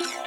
Yeah.